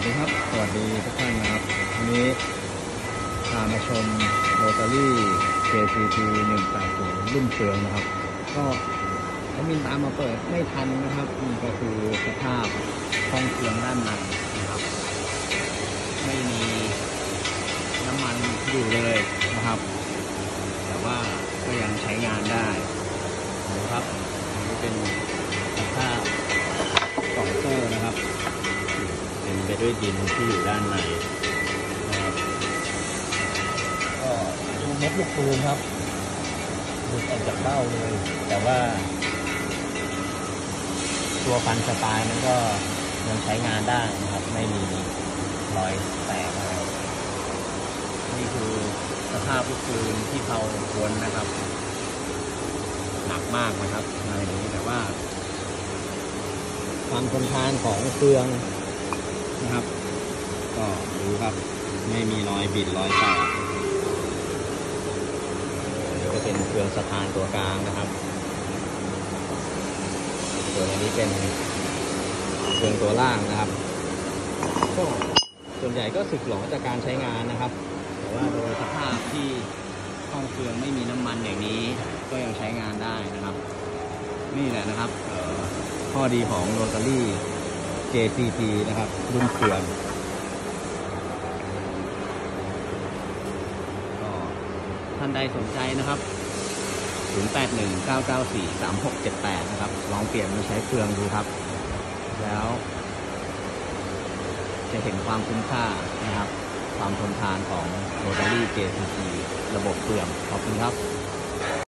วัสดีครับ สวัสดีทุกท่านนะครับ วันนี้พามาชมโรตารี่ JCT 180รุ่นเฟืองนะครับ ก็เขามินตามมาเปิดไม่ทันนะครับนี่ก็คือสภาพห้องเครื่องด้านในนะครับ ไม่มีน้ำมันอยู่เลยนะครับ แต่ว่าก็ยังใช้งานได้ ด้วยดินที่อยู่ด้านในนะครับก็ดูเม็ดลูกปืนครับหลุดออกจากเบ้าเลย แต่ว่า ตัวฟันสไตล์มันก็ยังใช้งานได้นะครับ ไม่มีรอยแตกอะไรนี่คือสภาพลูกปืนที่เขาวนนะครับ หนักมากนะครับในนี้แต่ว่า ความทนทานของเครื่อง นะครับ ก็ดูครับ ไม่มีรอยบิดรอยแตกนี่ก็เป็นเครื่องสะพานตัวกลางนะครับ ส่วนอันนี้เป็นเครื่องตัวล่างนะครับ ก็ส่วนใหญ่ก็สึกหลอจากการใช้งานนะครับ แต่ว่าโดยสภาพที่ห้องเครื่องไม่มีน้ำมันอย่างนี้ ก็ยังใช้งานได้นะครับ นี่แหละนะครับข้อดีของโรตารี่ JCT นะครับ รุ่นเครื่องก็ท่านใดสนใจนะครับ 0819943678 นะครับ ลองเปลี่ยนมาใช้เครื่องดูครับ แล้ว จะเห็นความคุ้มค่านะครับ ความทนทานของโรตารี่ JCT ระบบเครื่องขอบคุณครับ